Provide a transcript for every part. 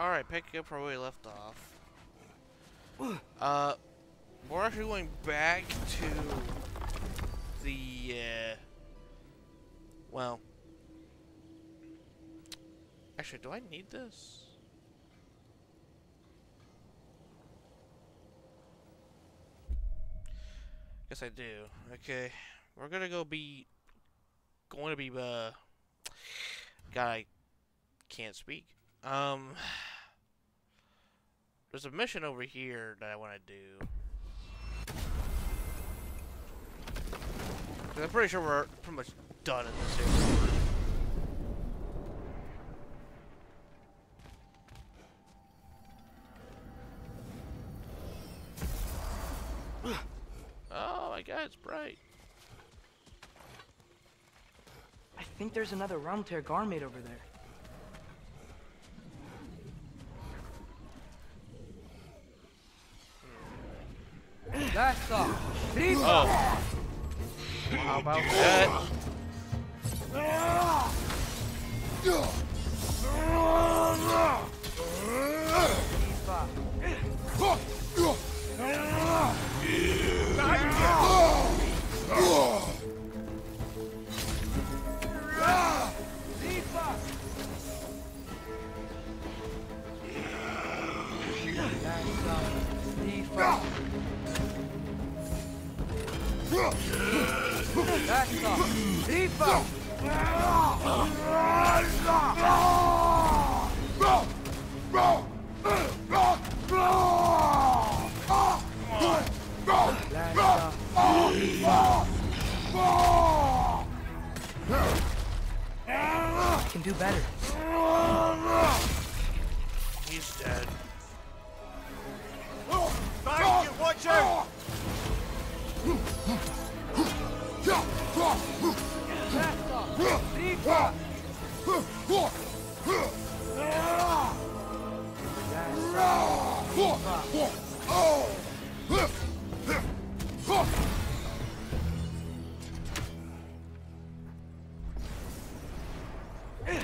Alright, pick up where we left off. Uh, we're actually going back to the, uh, well, actually, do I need this? Guess I do. Okay, we're gonna go be, going to be, uh, I can't speak. Um, there's a mission over here that I want to do. I'm pretty sure we're pretty much done in this area. Oh my god, it's bright. I think there's another realm tear Garmade over there. That's all. Oh. How about that? That's better. He's dead. Thank you, watch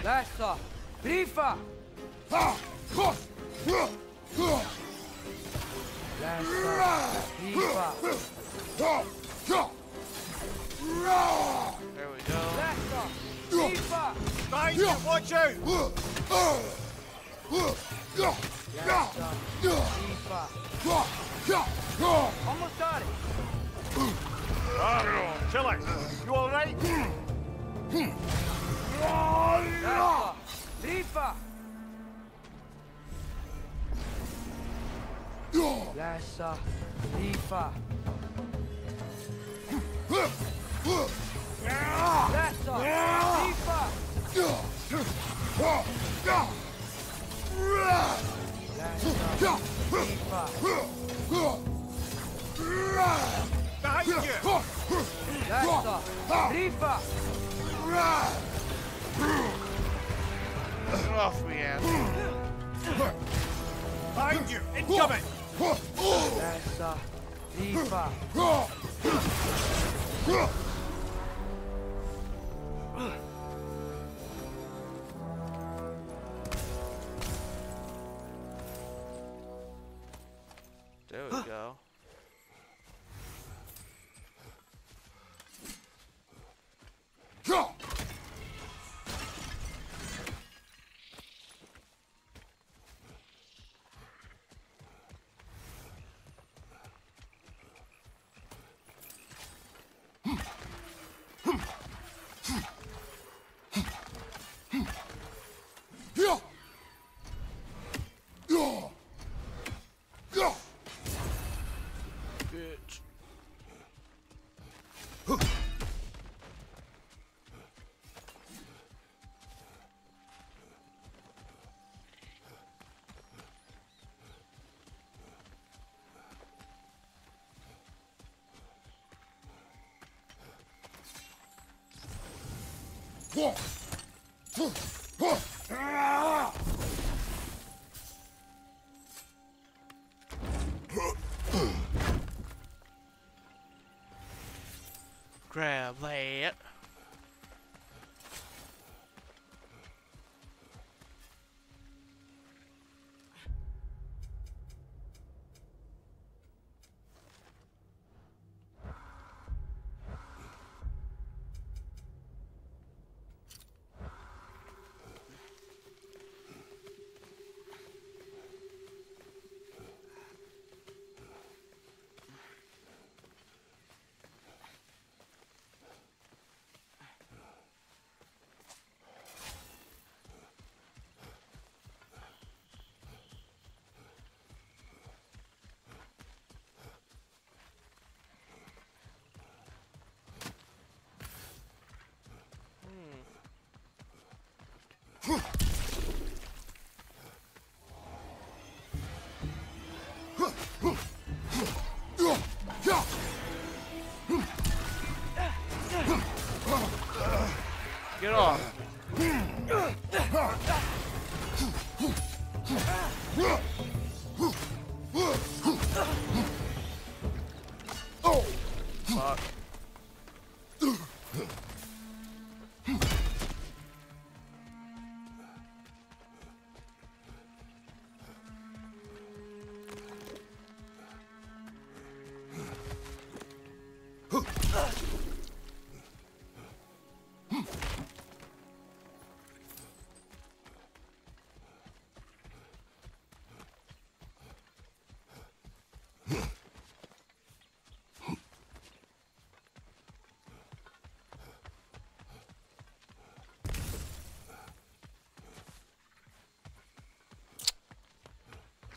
That's all. Tifa! That's all. Tifa! Thank you, watch out! That's all. Tifa! Almost got it. Oh, Chili, you alright? That's all. Tifa! That's all. Incoming! That's all. Tifa! Grab Get off.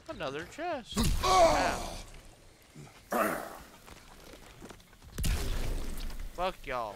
Another chest. Fuck y'all.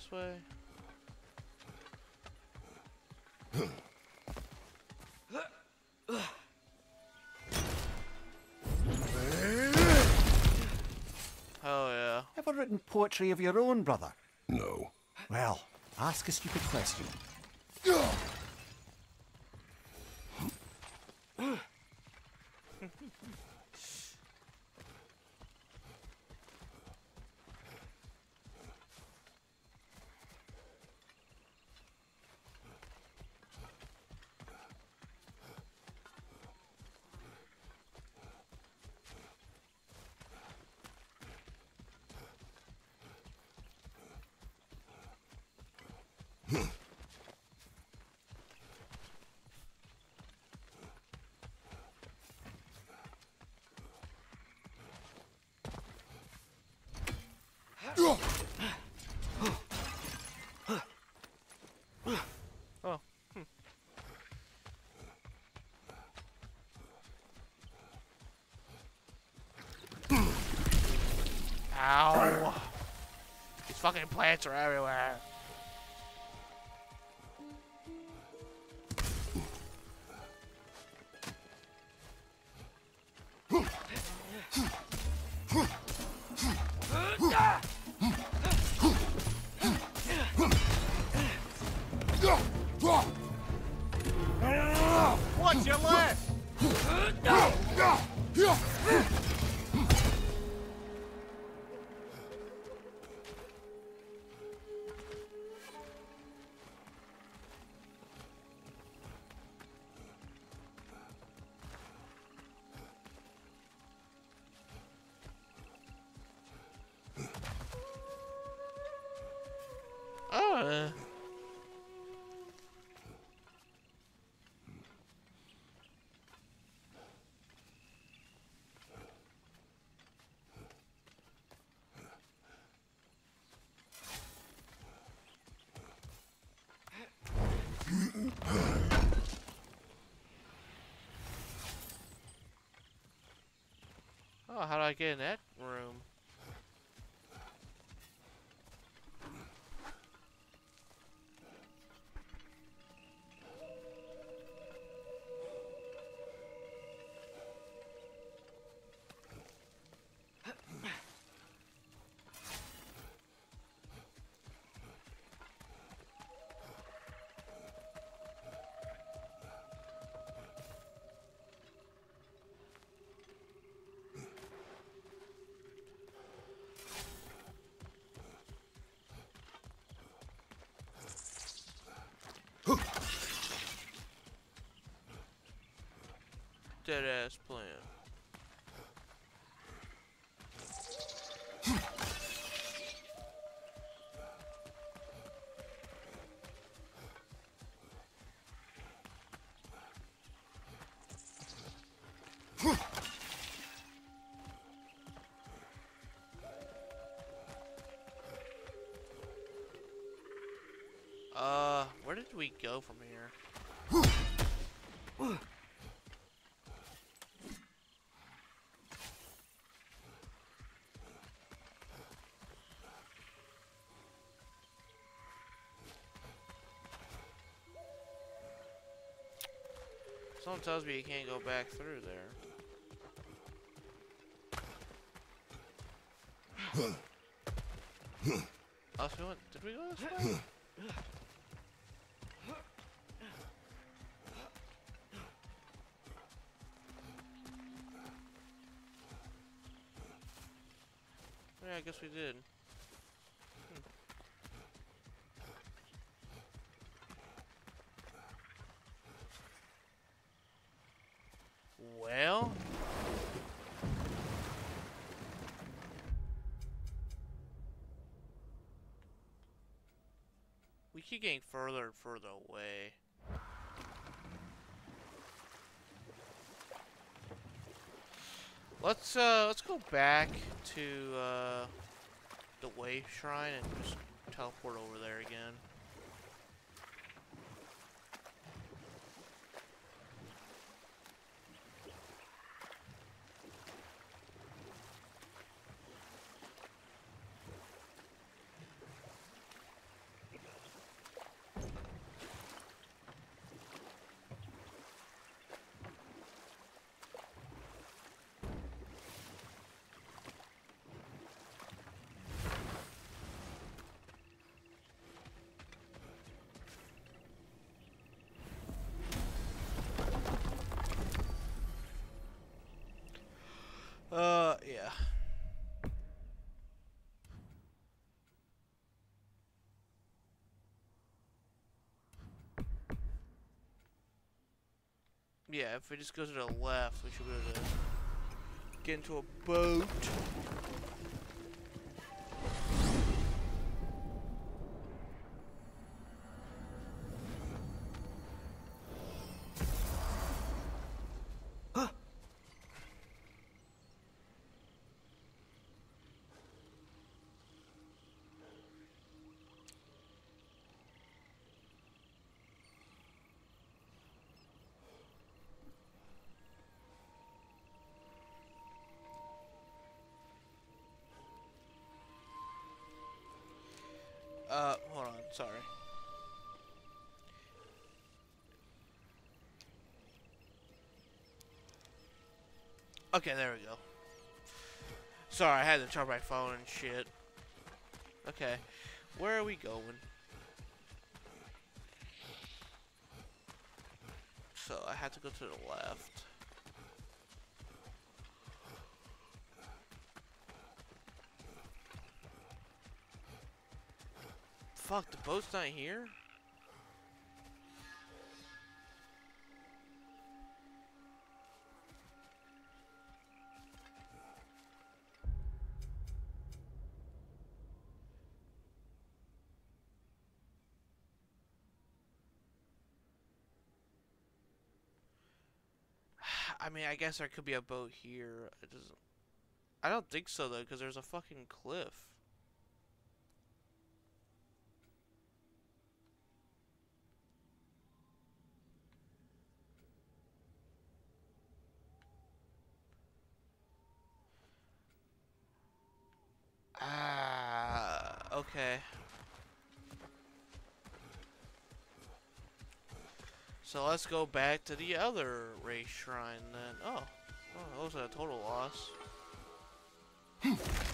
This way? Oh yeah. Ever written poetry of your own, brother? No. Well, ask a stupid question. Oh. Hmm. Ow. These fucking plants are everywhere. Oh, how do I get in that room? That ass plan. Uh, where did we go from here? Someone tells me you can't go back through there. Oh, we went, did we go this way? Yeah, I guess we did. Hmm. Well, we keep getting further and further away. Let's uh let's go back to uh the wave Shrine and just teleport over there again. Uh, yeah. Yeah, if we just go to the left, we should be able to get into a boat. Sorry. Okay, there we go. Sorry, I had to charge my phone and shit. Okay, where are we going? So I have to go to the left. Fuck, the boat's not here? I mean, I guess there could be a boat here. It doesn't. I don't think so though, because there's a fucking cliff. Ah, okay. So let's go back to the other race shrine then. Oh, oh that was a total loss. Hmm.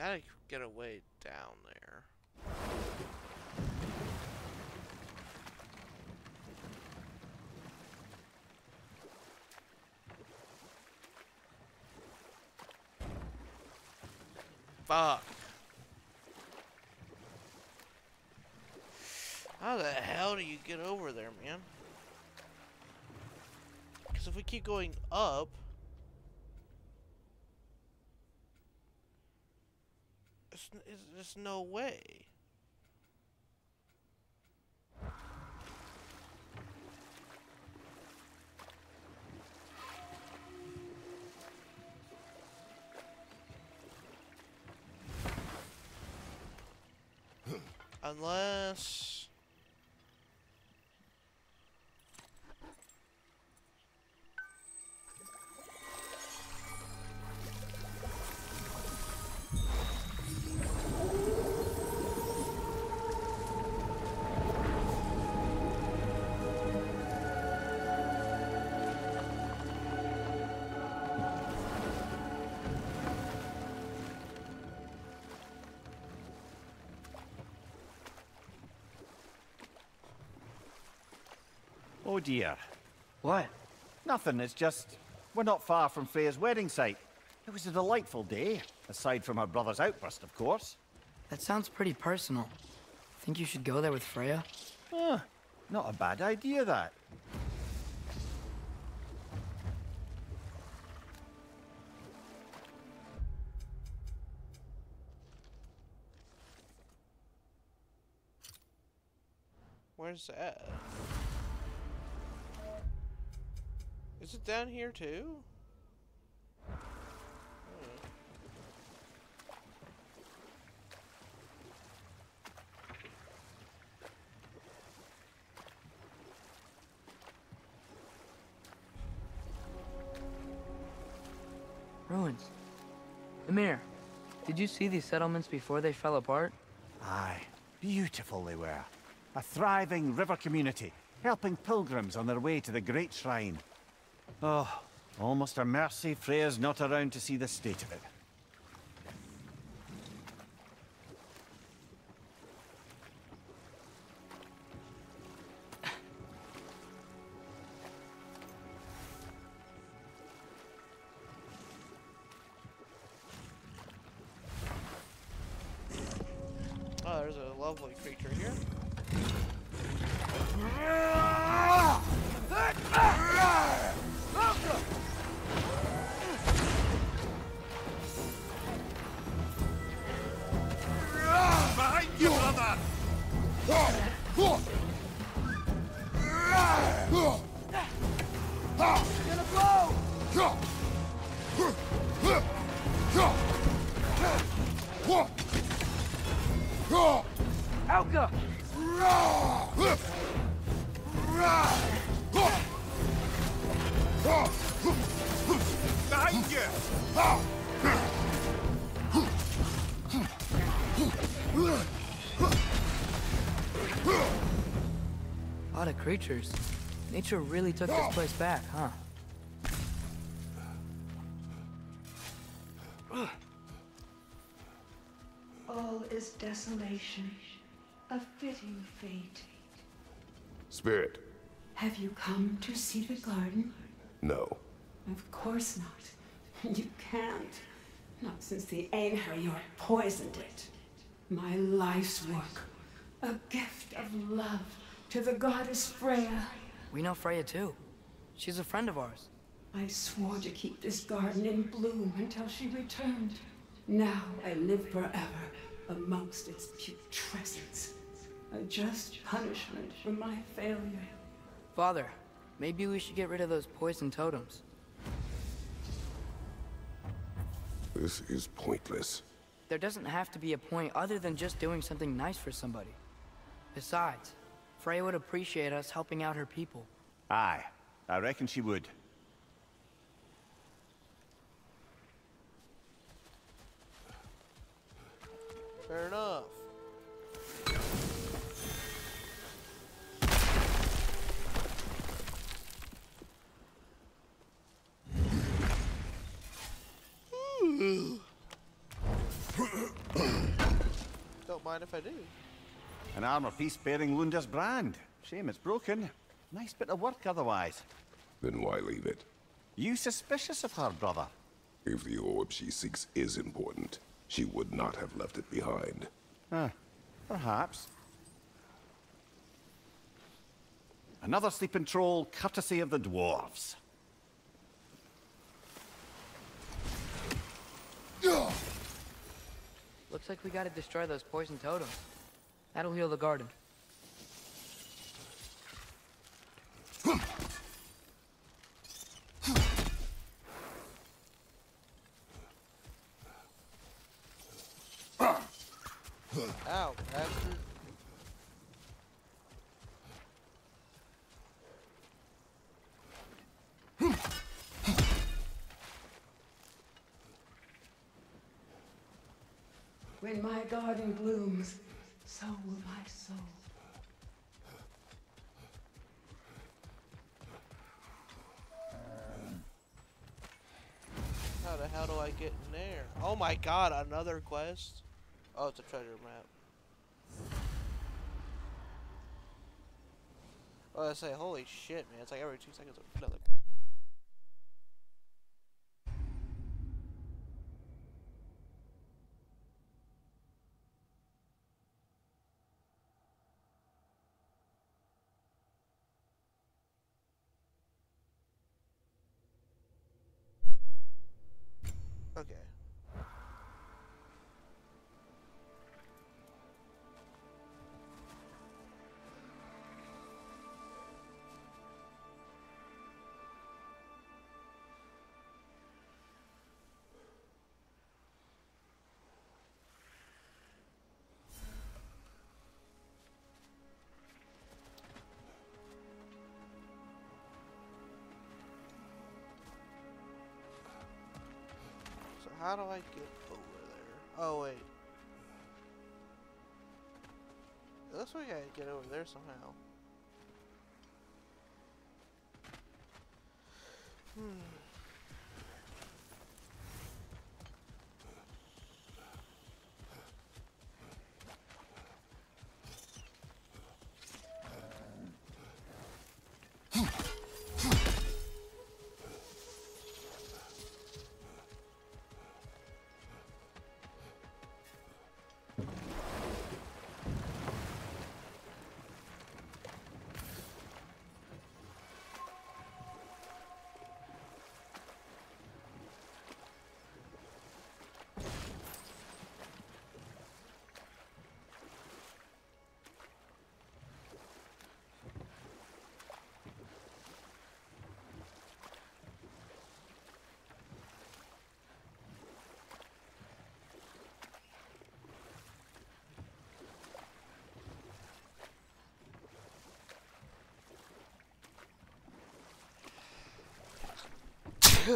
Gotta get a way down there. Fuck. How the hell do you get over there, man? Because if we keep going up... There's, n- is- there's no way. Unless... Oh dear. What? Nothing, it's just... We're not far from Freya's wedding site. It was a delightful day, aside from her brother's outburst, of course. That sounds pretty personal. Think you should go there with Freya? Huh, not a bad idea, that. Where's that? Down here too? Hmm. Ruins. Mimir, did you see these settlements before they fell apart? Aye, beautiful they were. A thriving river community, helping pilgrims on their way to the great shrine. Oh, almost a mercy Freya's not around to see the state of it. Oh, there's a lovely creature creatures. Nature really took this place back, huh? All is desolation, a fitting fate. Spirit, Have you come to see the garden? no. Of course not. You can't. Not since the Einherjar poisoned it. My life's work. A gift of love to the goddess Freya. We know Freya too. She's a friend of ours. I swore to keep this garden in bloom until she returned. Now I live forever amongst its putrescence. A just punishment for my failure. Father, maybe we should get rid of those poison totems. This is pointless. There doesn't have to be a point other than just doing something nice for somebody. Besides, Freya would appreciate us helping out her people. Aye, I reckon she would. Fair enough. Don't mind if I do. An armor piece bearing Lunda's brand. Shame it's broken. Nice bit of work otherwise. Then why leave it? You suspicious of her, brother? If the orb she seeks is important, she would not have left it behind. Huh. Perhaps. Another sleeping troll, courtesy of the dwarves. Looks like we gotta destroy those poison totems. That'll heal the garden. Ow, bastard. When my garden blooms, Oh my god, another quest? Oh, it's a treasure map. Oh, I say, holy shit, man. It's like every two seconds another. Okay. How do I get over there? Oh wait. It looks like I get over there somehow. Hmm. What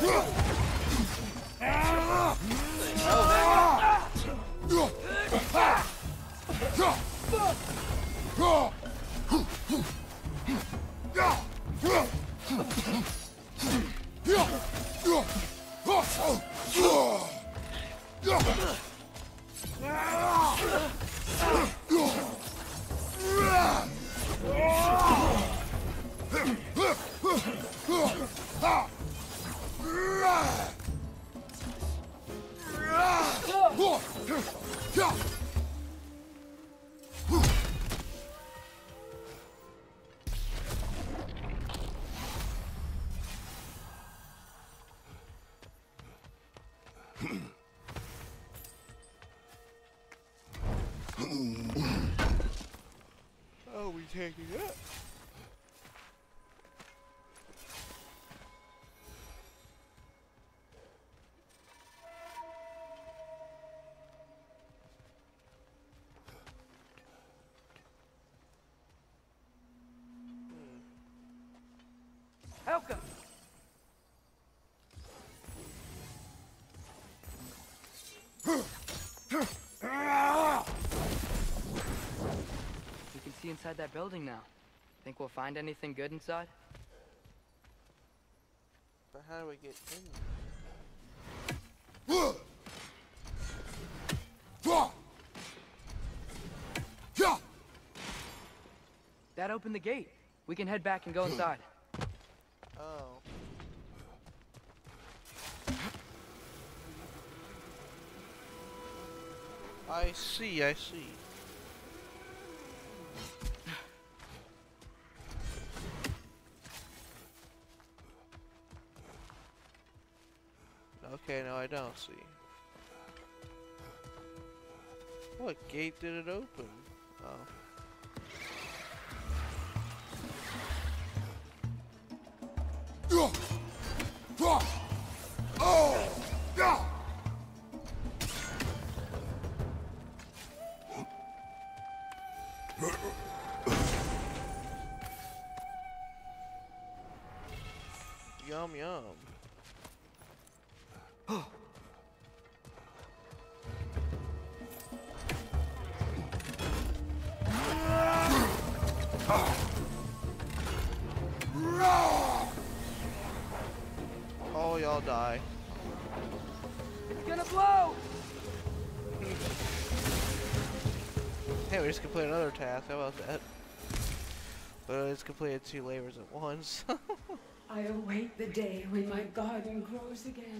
the? Inside that building now. Think we'll find anything good inside? But how do we get in? That opened the gate. We can head back and go inside. Oh. I see, I see. See. What gate did it open? Oh. Yum yum. Just completed another task. How about that? But it's completed two labors at once. I await the day when my garden grows again.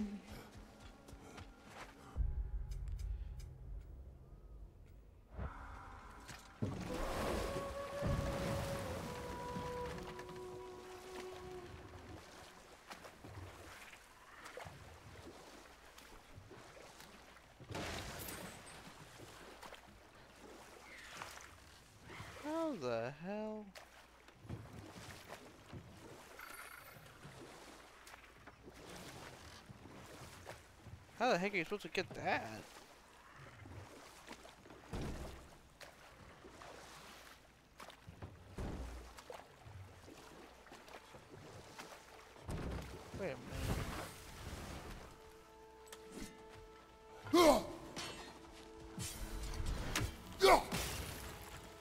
Heck are you supposed to get that? Wait a minute.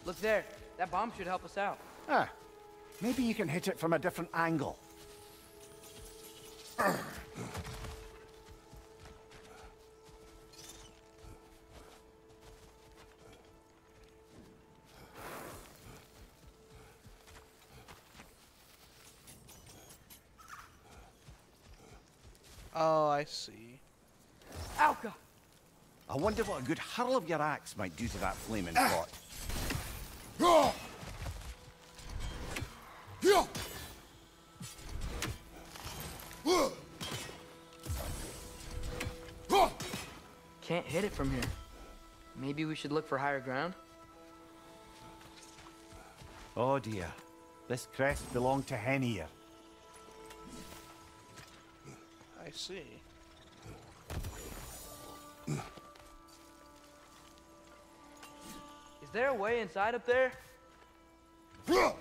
Look there. That bomb should help us out. Ah, maybe you can hit it from a different angle. wonder what a good hurl of your axe might do to that flaming ah. pot. Can't hit it from here. Maybe we should look for higher ground? Oh dear. This crest belonged to Hennier. I see. There a way inside up there?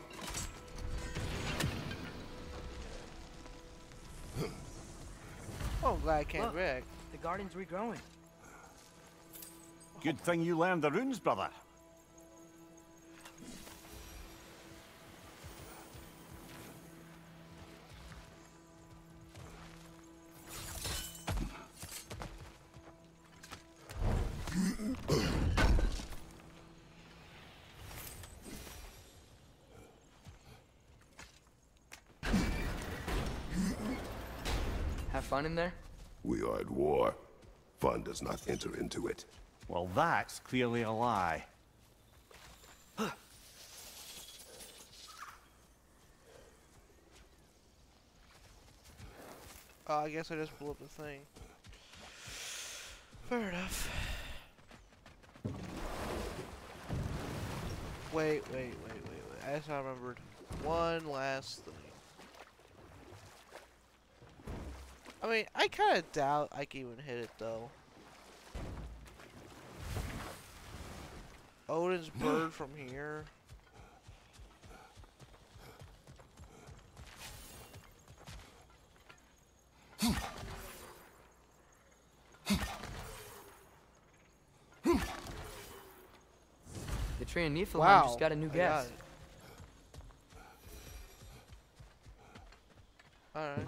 Oh, I'm glad I came Look. back. The garden's regrowing. Good thing you learned the runes, brother. Have fun in there? We are at war. Fun does not enter into it. Well, that's clearly a lie. Oh, I guess I just blew up the thing. Fair enough. Wait, wait, wait, wait, wait. I just remembered one last thing. I mean, I kind of doubt I can even hit it though. Odin's bird from here. The tree in Niflheim Wow. just got a new I guest. it. Alright.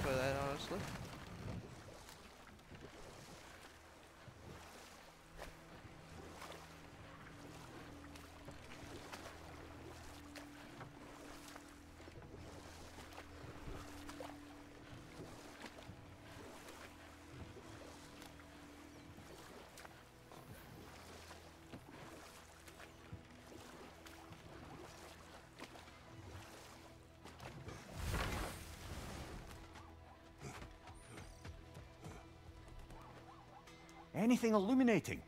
By that, honestly. Anything illuminating?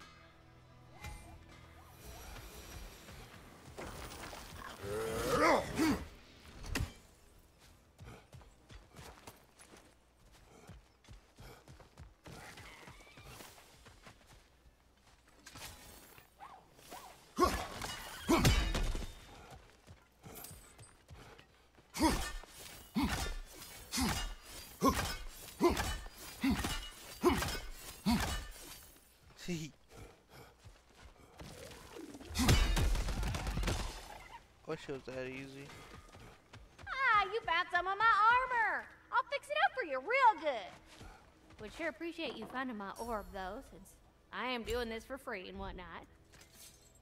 Was that easy. Ah, you found some of my armor. I'll fix it up for you real good. Would sure appreciate you finding my orb, though, since I am doing this for free and whatnot.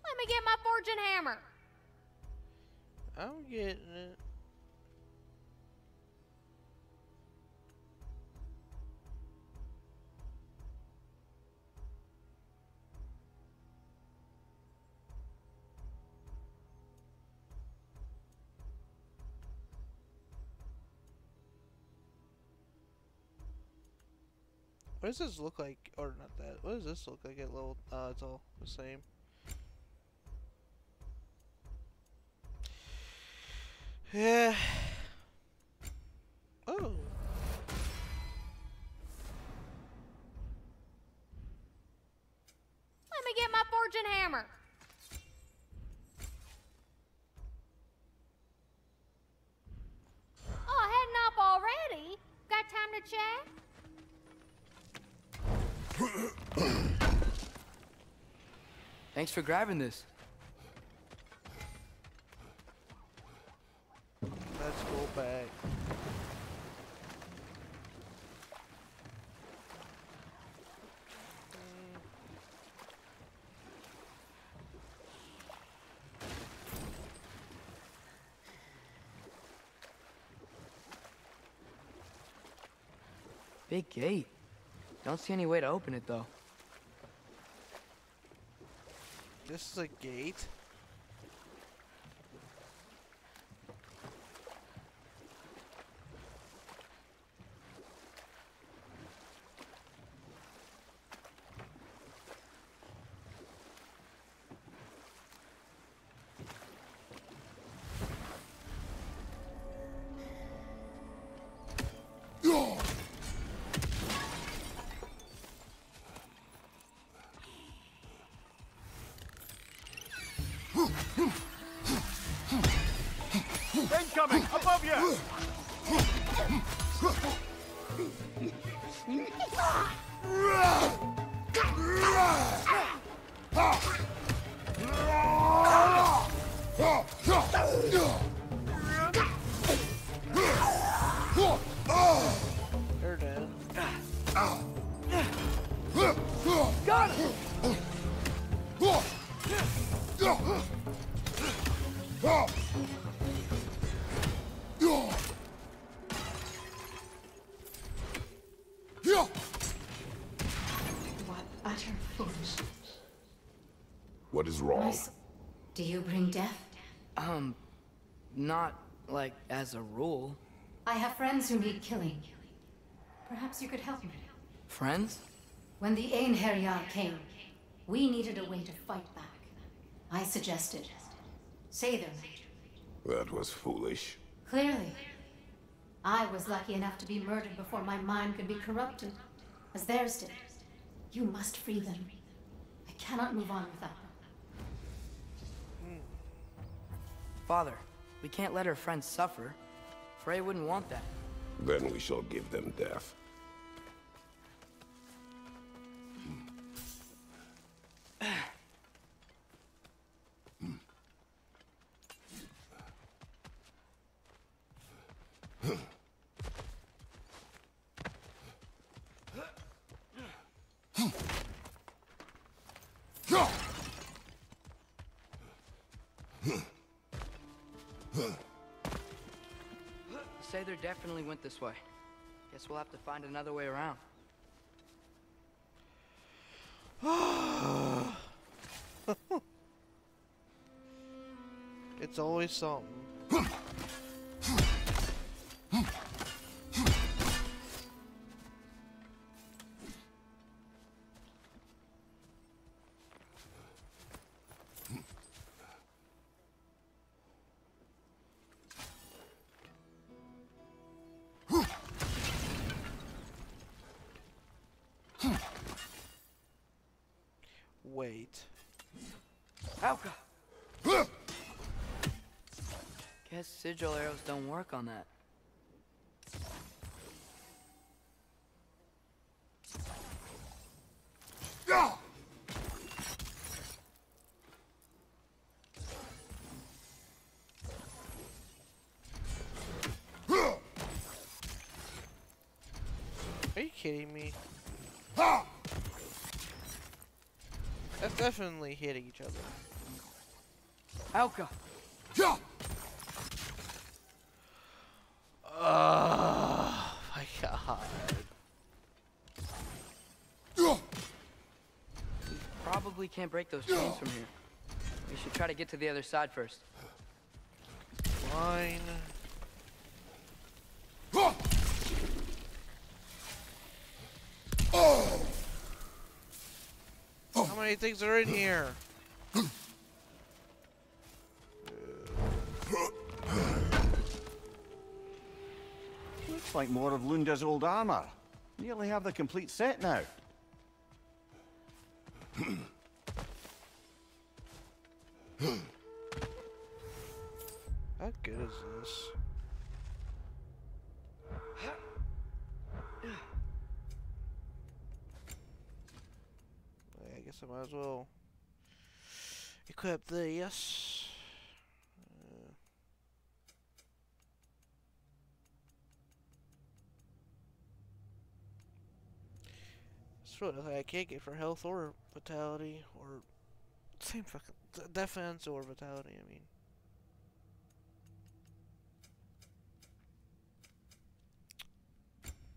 Let me get my fortune hammer. I'm getting it. What does this look like? Or not that. What does this look like at level? Uh, it's all the same. Yeah. Oh. Let me get my fortune hammer. Oh, heading up already? Got time to chat? Thanks for grabbing this. Let's go back. Big gate. Don't see any way to open it though. This is a gate. Not like as a rule. I have friends who need killing. Perhaps you could help me. Friends? When the Einherjar came, we needed a way to fight back. I suggested Sather. That was foolish. Clearly. I was lucky enough to be murdered before my mind could be corrupted, as theirs did. You must free them. I cannot move on without them. Father, we can't let our friends suffer. Frey wouldn't want that. Then we shall give them death. Sather definitely went this way. Guess we'll have to find another way around. It's always something. Sigil arrows don't work on that. Are you kidding me? That's definitely hitting each other. Alka! Oh my god. Probably can't break those chains from here. We should try to get to the other side first. Fine. How many things are in here? Looks like more of Lunda's old armor. Nearly have the complete set now. This? I guess I might as well equip this. Uh, It's I can't get for health or vitality or same fucking defense or vitality. I mean.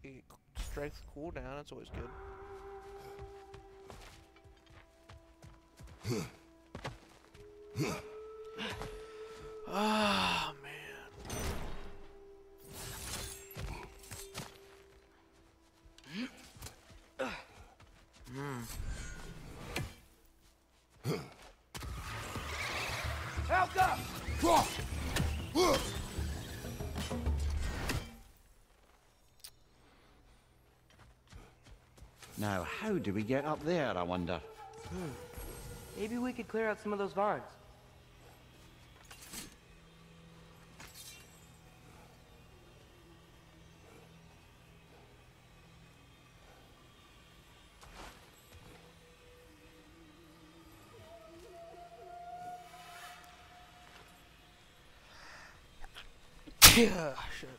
You get Strength cooldown, that's always good. Ah man. Alka! Now, how do we get up there, I wonder? Hmm. Maybe we could clear out some of those vines. Yeah, shit.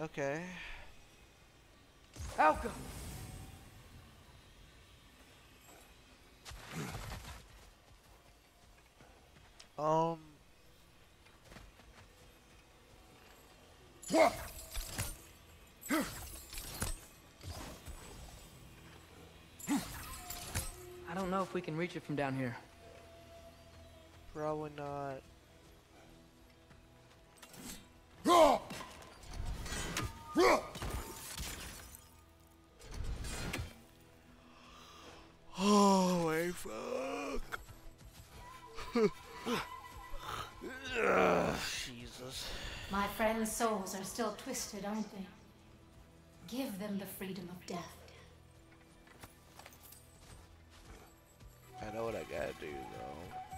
Okay. Alka! Um. I don't know if we can reach it from down here. Probably not. Friends' souls are still twisted, aren't they? Give them the freedom of death. I know what I gotta do though.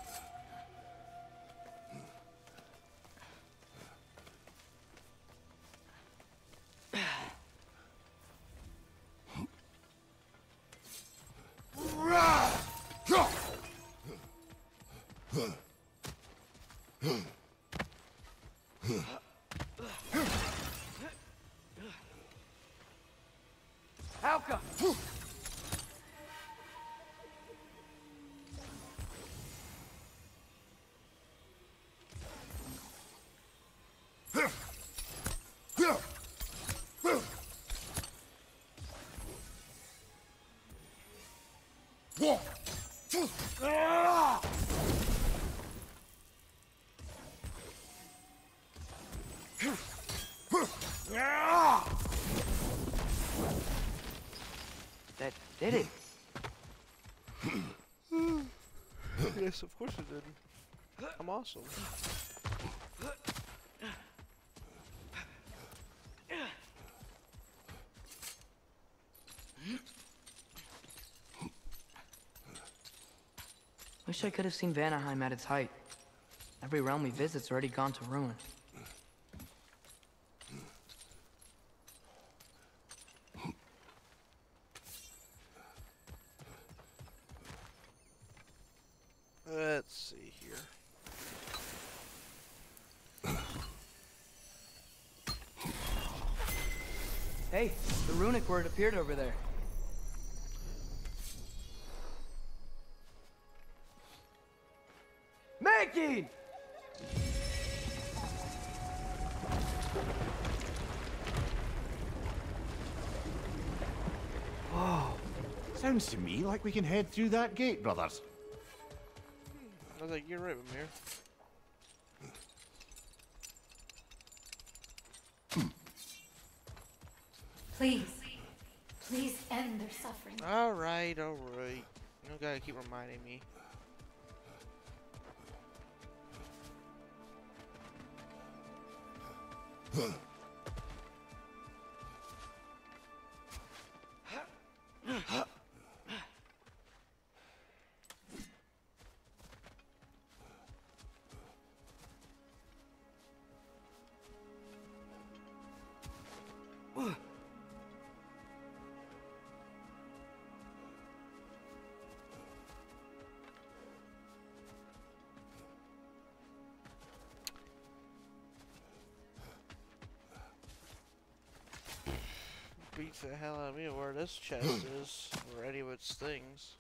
That did it. yes, of course it did. I'm awesome. Wish I could have seen Vanaheim at its height. Every realm we visit's already gone to ruin. Let's see here. Hey, the runic word appeared over there. Sounds to me like we can head through that gate, brothers. I was like, you're right, Mimir. Please. Please end their suffering. Alright, alright. You don't gotta keep reminding me. Beats hell out of me where this chest is, or any of its things.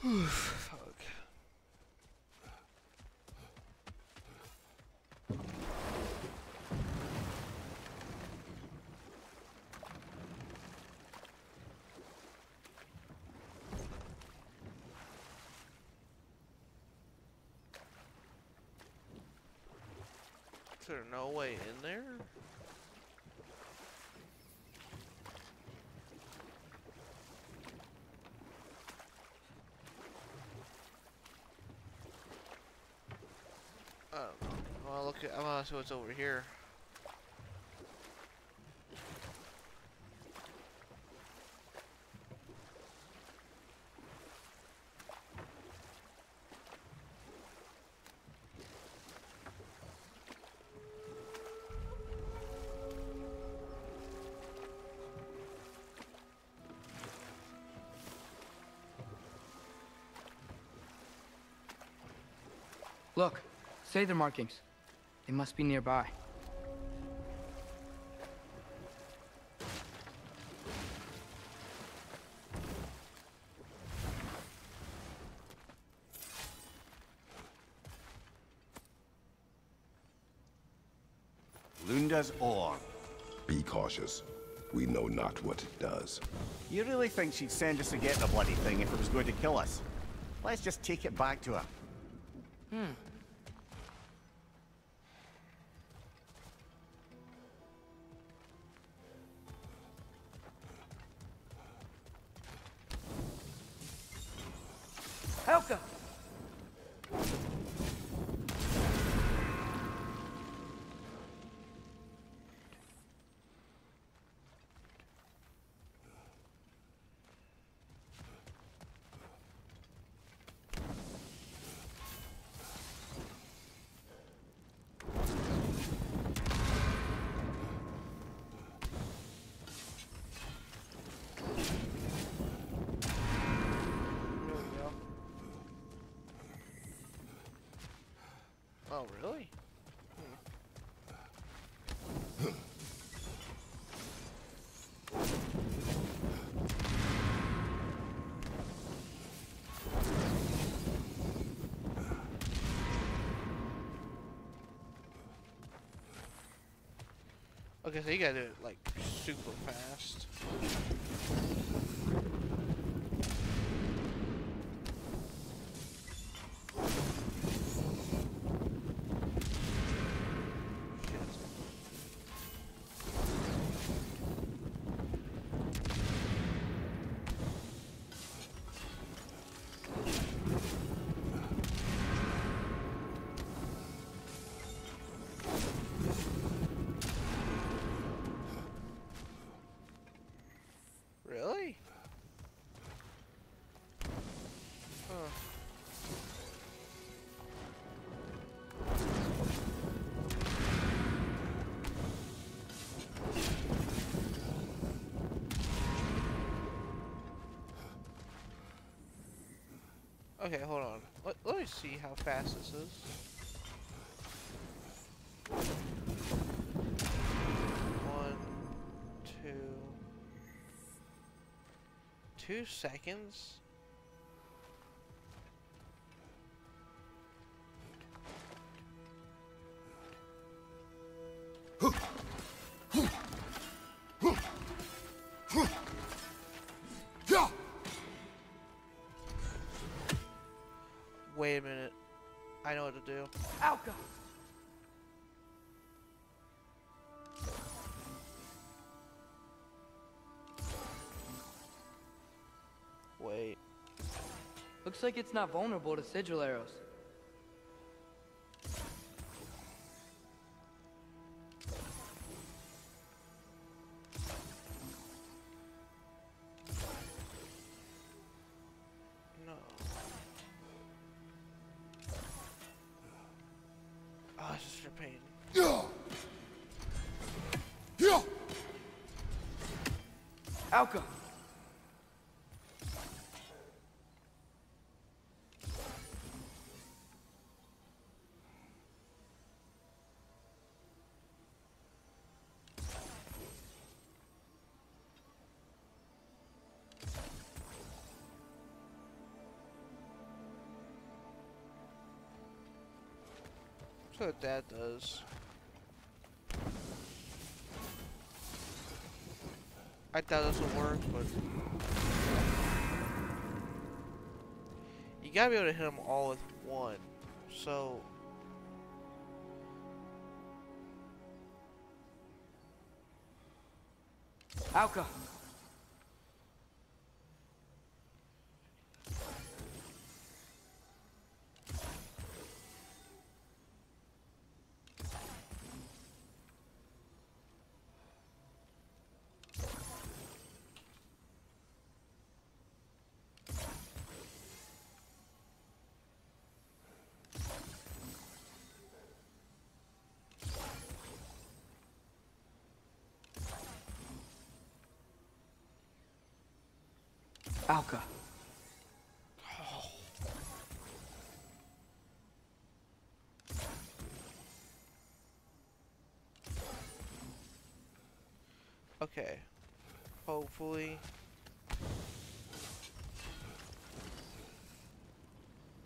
Fuck. Is there no way in there? I don't know. Well, look at. I want to see what's over here. Say the markings. They must be nearby. Lunda's ore. Be cautious. We know not what it does. You really think she'd send us to get the bloody thing if it was going to kill us? Let's just take it back to her. Helka! So you gotta do it like super fast. Okay, hold on. Let, let me see how fast this is. One, two, two seconds? Like it's not vulnerable to sigil arrows. What dad does. I thought this would work, but you gotta be able to hit them all with one. So Alka! Alka. okay, hopefully.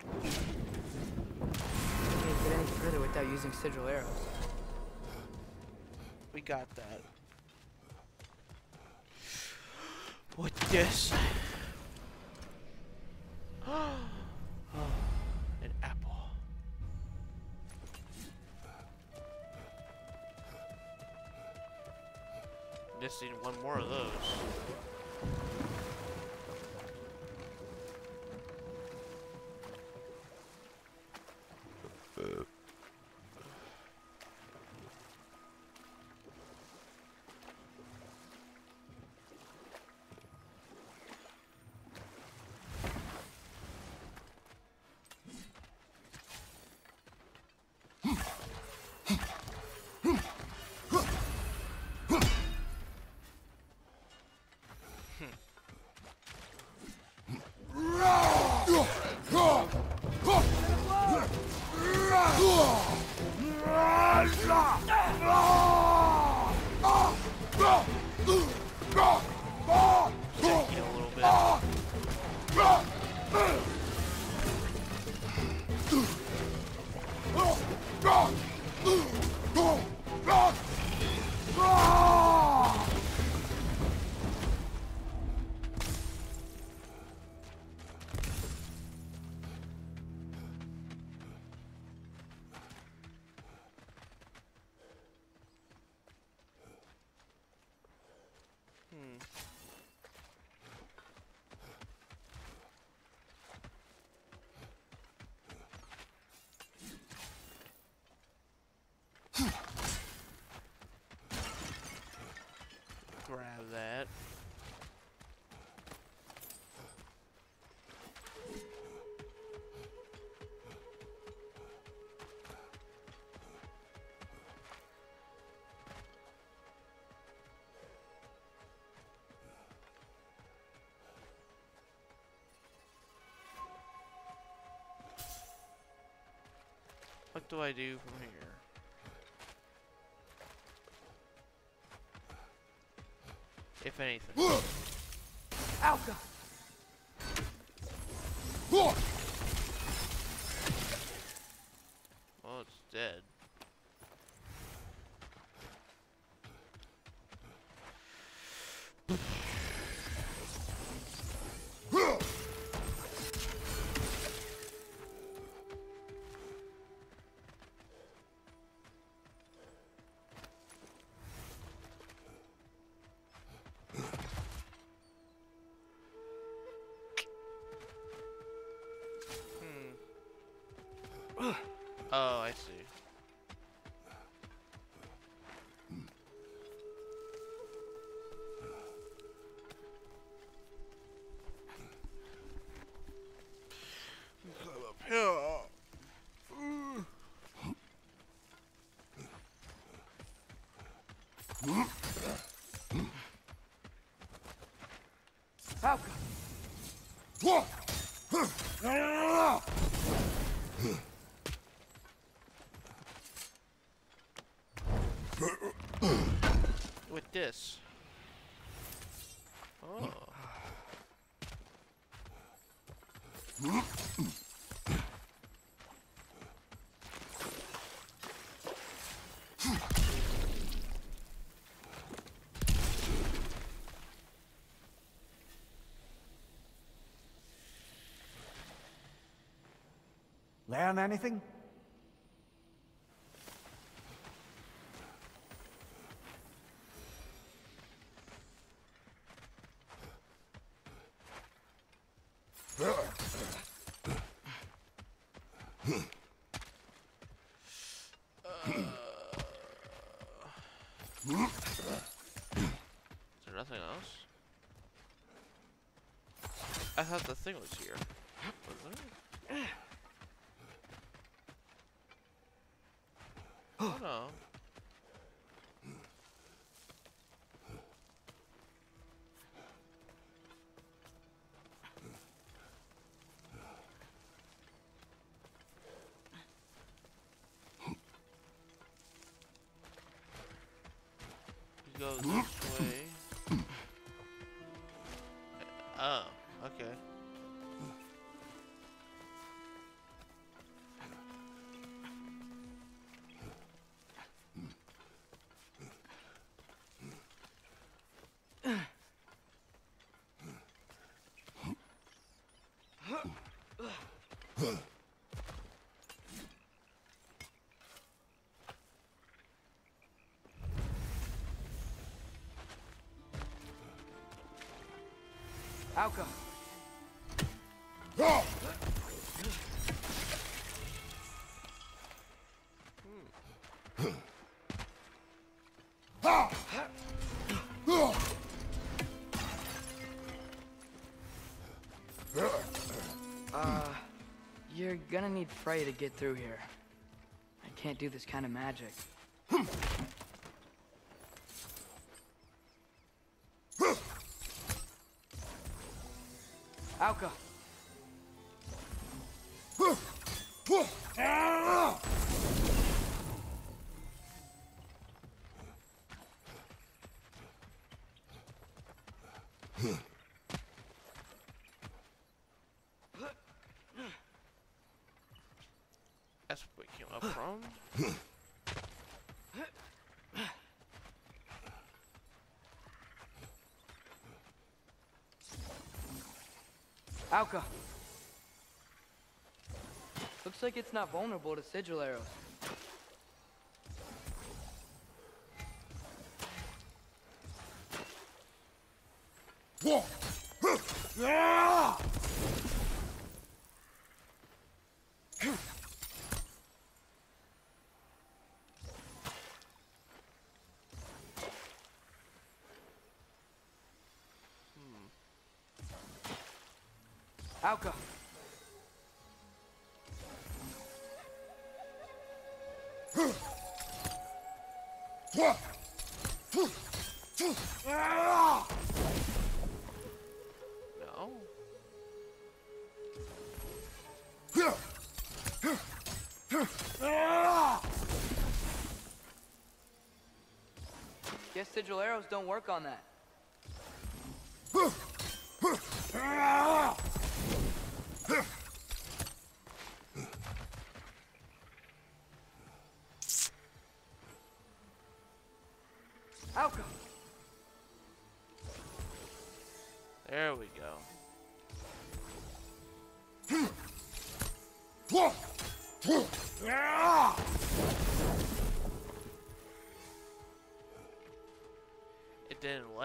Can't get any further without using sigil arrows. We got that. What this? An apple. Missing one more of those. Grab that. What do I do from here? Anything. Alka! Well, Oh, I see. Climb up here. Alka! With this. Oh. Learn anything? Else? I thought the thing was here. Was there? Alka! Need Frey to get through here. I can't do this kind of magic. Alka! Looks like it's not vulnerable to sigil arrows. Whoa! Guess sigil arrows don't work on that.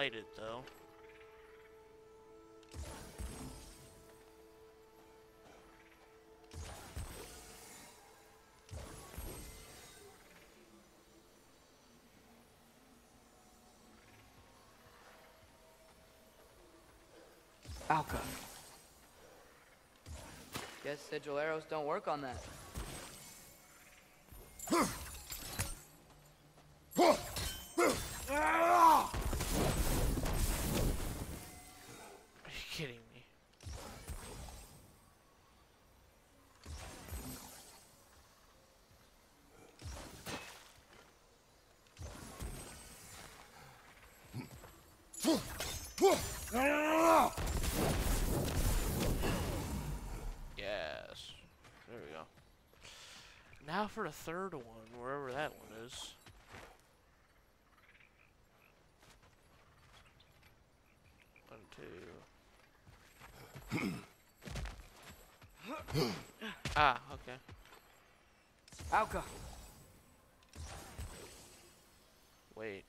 Though. Alka. Guess sigil arrows don't work on that. Are you kidding me? Yes. There we go. Now for the third one, wherever that one is. One, two. ah, okay. Alka. Wait.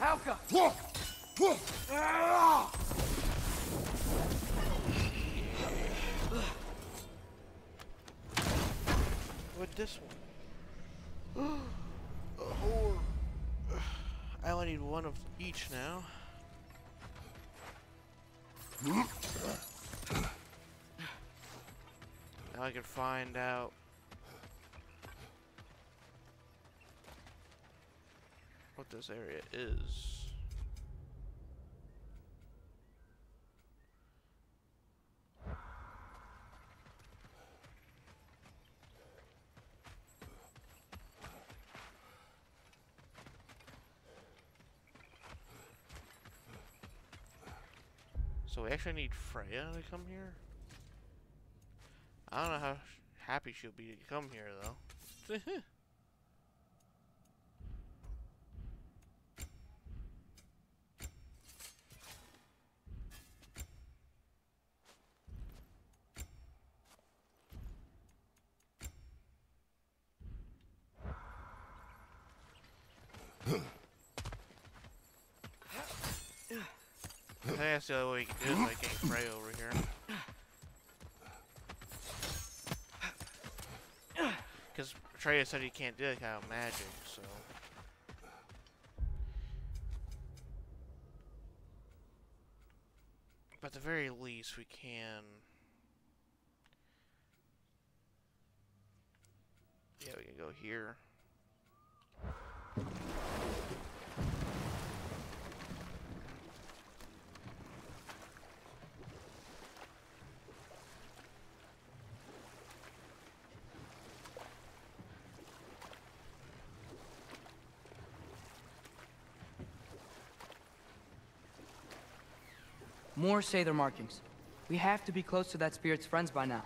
Alka. What this one? A whore. I only need one of each now. Now I can find out what this area is. So we actually need Freya to come here? I don't know how happy she'll be to come here though. the only way we can do is by getting Freya over here. Because Freya said he can't do that kind of magic, so. But at the very least, we can. Yeah, we can go here. More say their markings. We have to be close to that spirit's friends by now.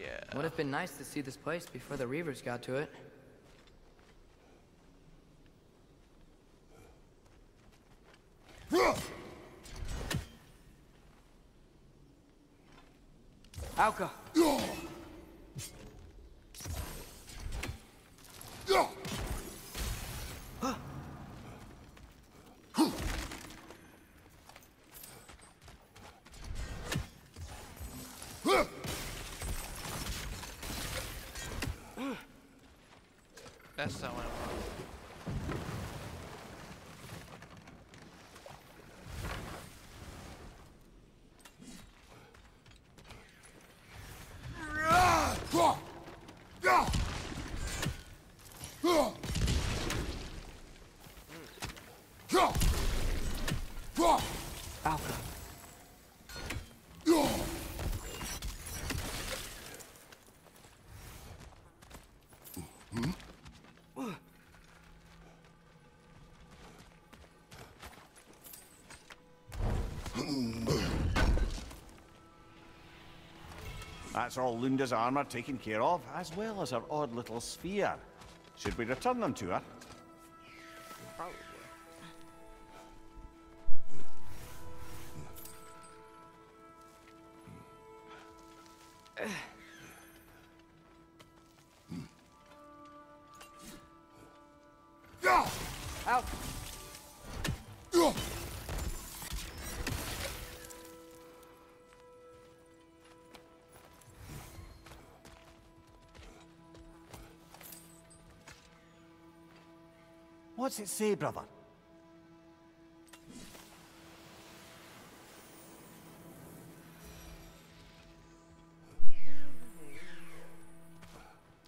Yeah. Would have been nice to see this place before the Reavers got to it. That's not what I want. Alpha. That's all Lunda's armor taken care of, as well as her odd little sphere. Should we return them to her? Probably. Alpha. What's it say, brother?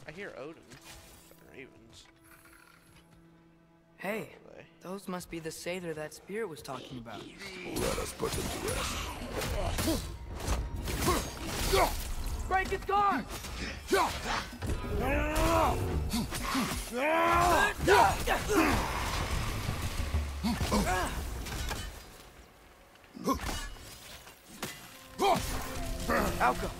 I hear Odin. Ravens. Hey, those must be the Seiðr that Spirit was talking about. Let us put them to rest. Break its guard! Alka!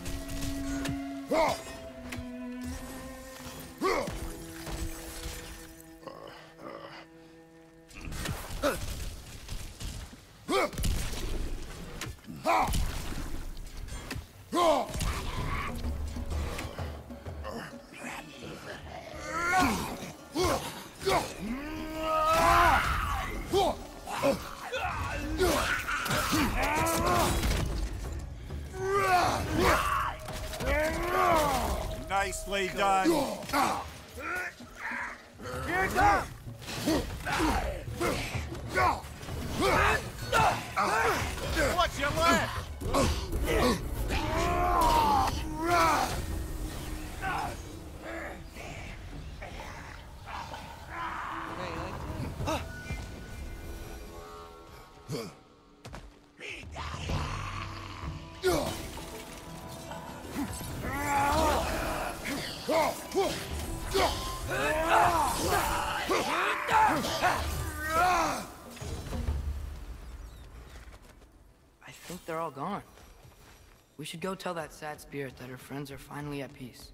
Should go tell that sad spirit that her friends are finally at peace.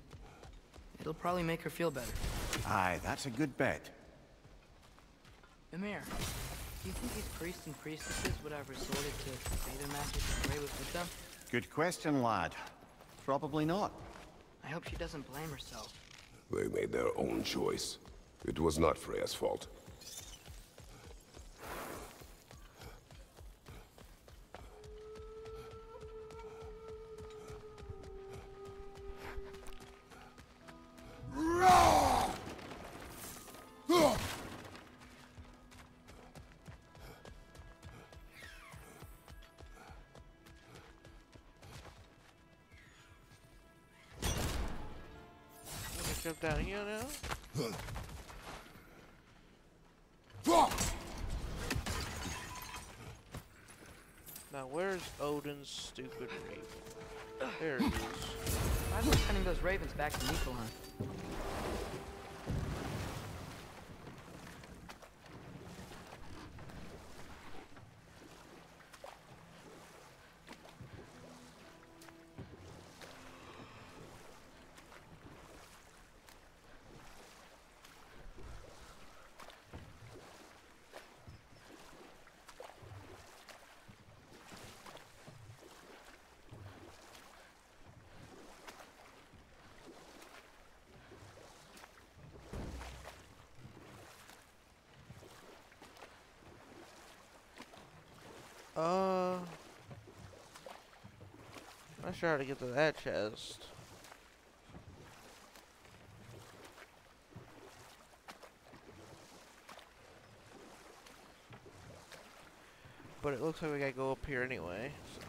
It'll probably make her feel better. Aye, that's a good bet. Mimir, do you think these priests and priestesses would have resorted to Seiðr magic if Ray was with them? Good question, lad. Probably not. I hope she doesn't blame herself. They made their own choice. It was not Freya's fault. Stupid raven? There it is. Why are they sending those ravens back to Niflheim? I should to get to that chest. But it looks like we gotta go up here anyway, so.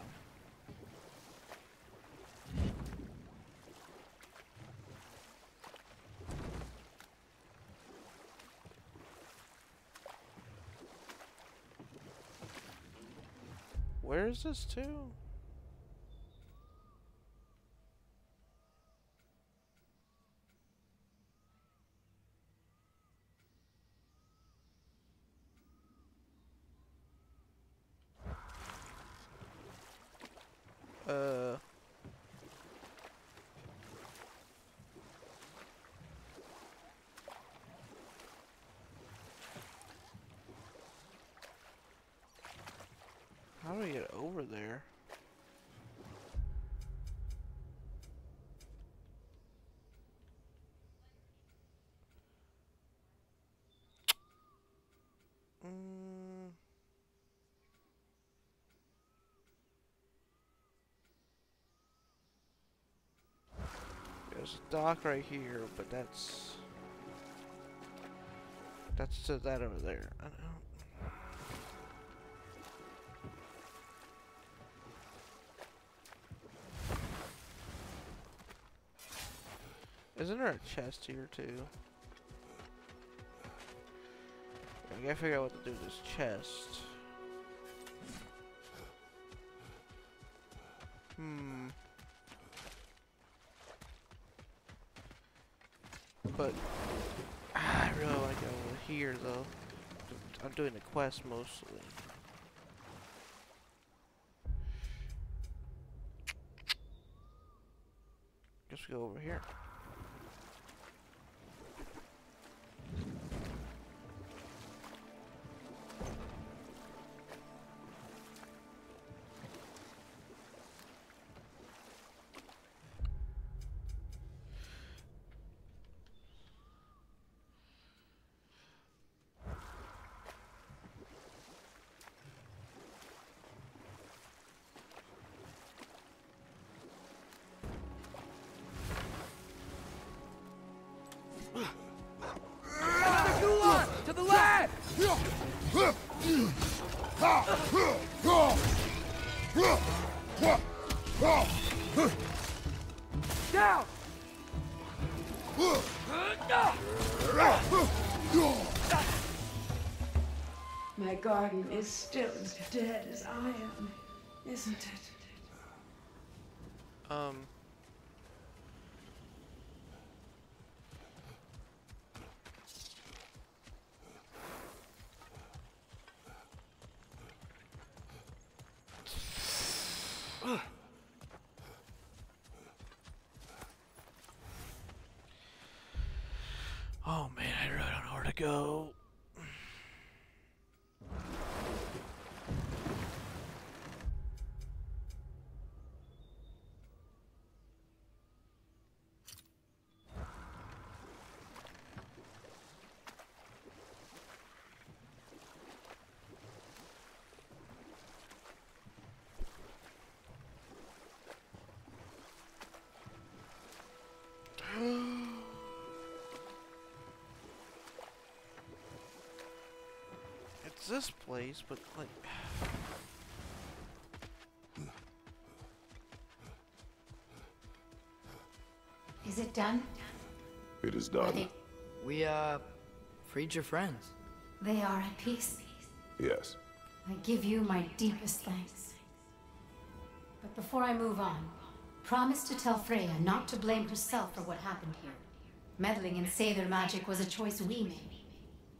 Where is this too? There's a dock right here, but that's that's to that over there. I don't. Isn't there a chest here too? I gotta figure out what to do with this chest. Hmm. But I really to go over here though. I'm doing the quest mostly. Guess we go over here. My garden is still as dead as I am, isn't it? Um. Oh man, I really don't know where to go. It's this place, but like. Is it done? It is done. they, We, uh, freed your friends. they are at peace? Yes. I give you my deepest thanks. But before I move on, promise to tell Freya not to blame herself for what happened here. Meddling in Seiðr magic was a choice we made.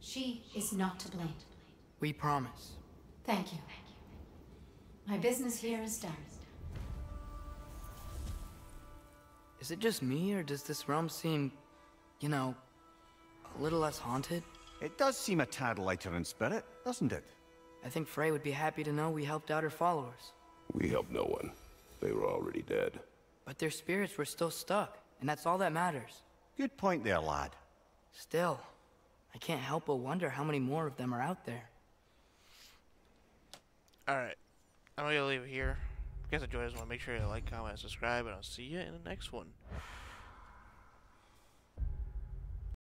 She is not to blame. We promise. Thank you. My business here is done. Is it just me, or does this realm seem, you know, a little less haunted? It does seem a tad lighter in spirit, doesn't it? I think Frey would be happy to know we helped out her followers. We helped no one. They were already dead. But their spirits were still stuck, and that's all that matters. Good point there, lad. Still, I can't help but wonder how many more of them are out there. Alright. I'm gonna leave it here. If you guys enjoyed this one, make sure you like, comment, and subscribe, and I'll see you in the next one.